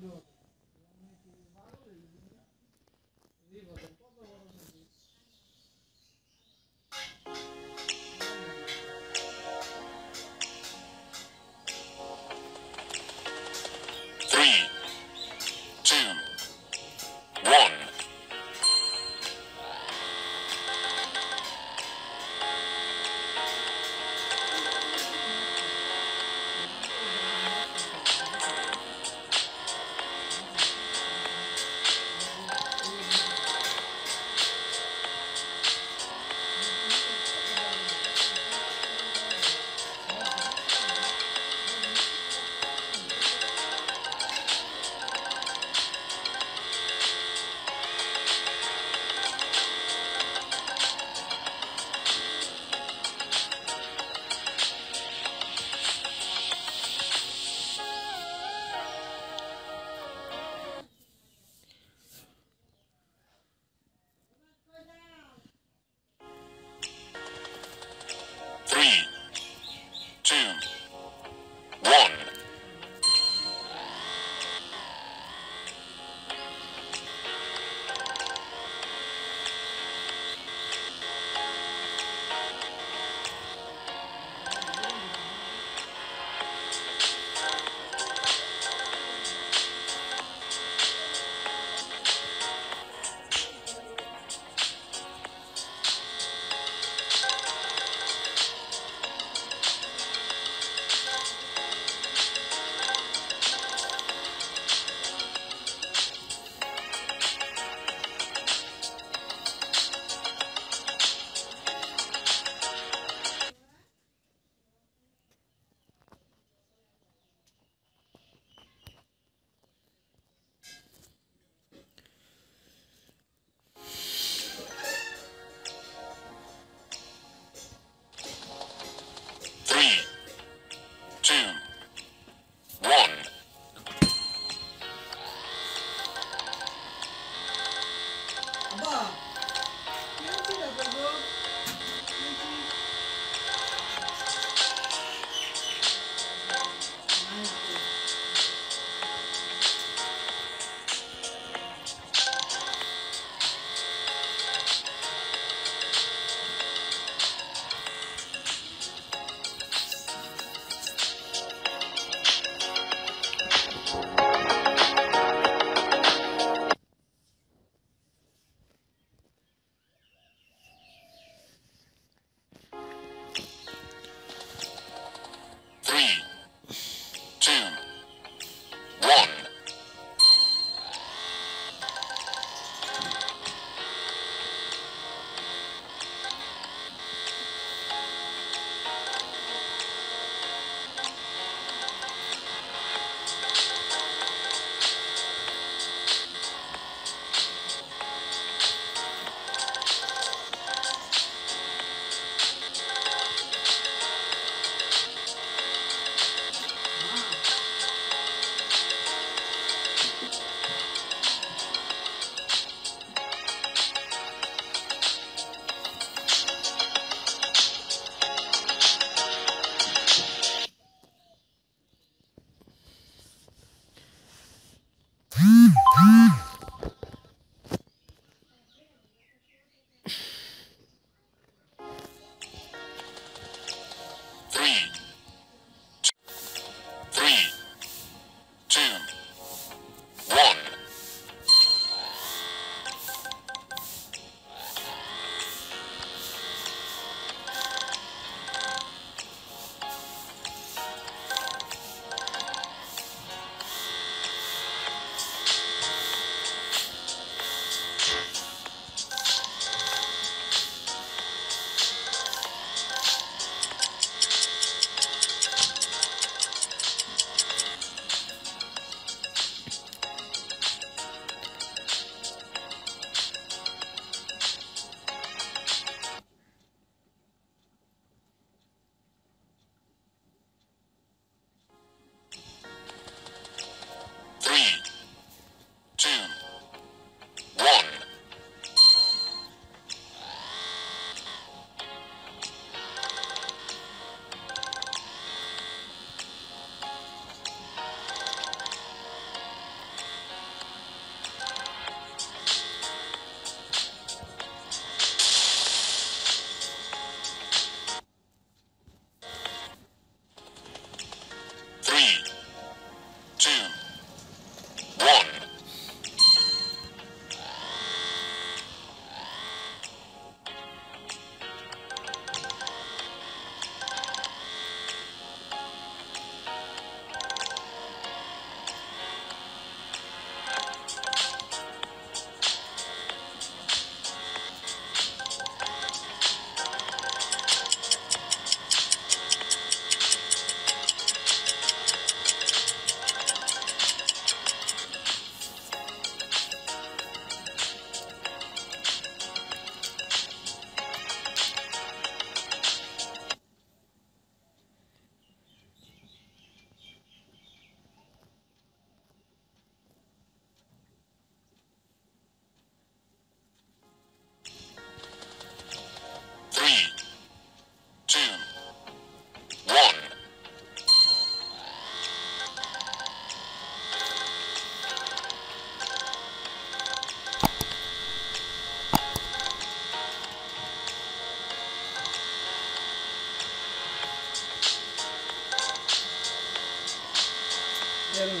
Grazie. Canım,